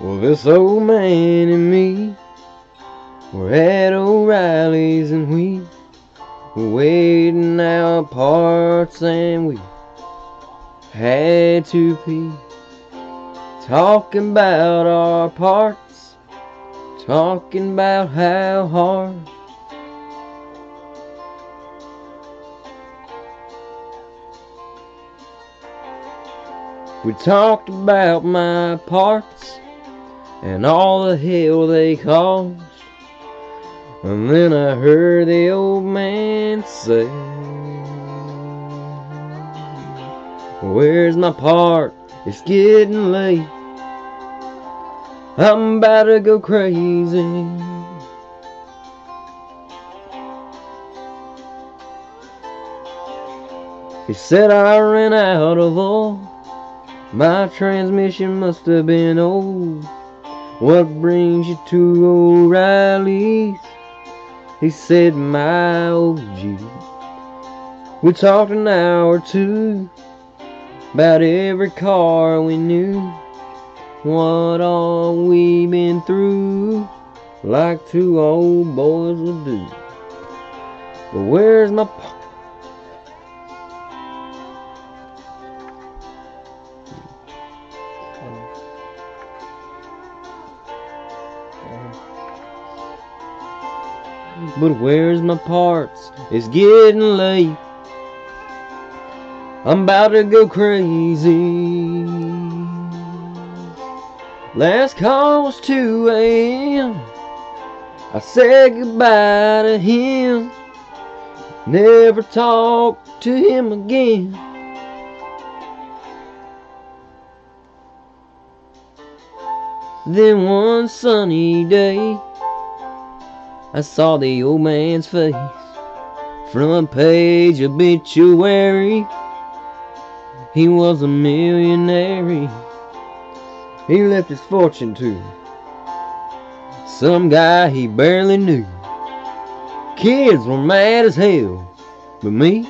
Well, this old man and me were at O'Reilly's and we were waiting our parts and we had to pee. Talking about our parts, talking about how hard. We talked about my parts and all the hell they caused. And then I heard the old man say, Where's my part? It's getting late. I'm about to go crazy. He said I ran out of oil. My transmission must have been old. What brings you to O'Reilly's? He said, my old Jeep. We talked an hour or two about every car we knew. What all we been through, like two old boys would do. But where's my But where's my parts? It's getting late. I'm about to go crazy. Last call was 2 a.m. I said goodbye to him. Never talked to him again. Then one sunny day, I saw the old man's face. Front page obituary. He was a millionaire. He left his fortune to some guy he barely knew. Kids were mad as hell, but me,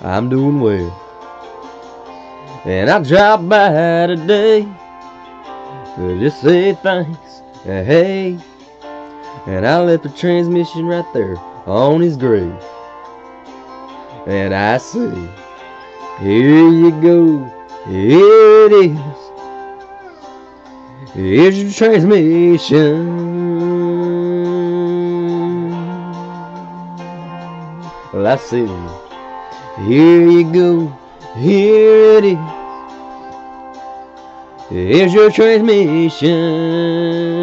I'm doing well. And I dropped by today to just say thanks. Hey. And I left the transmission right there on his grave. And I say, here you go, here it is. Here's your transmission. Well, I say, here you go, here it is. Here's your transmission.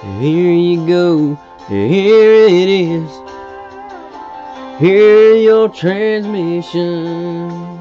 Here you go, here it is. Here your transmission.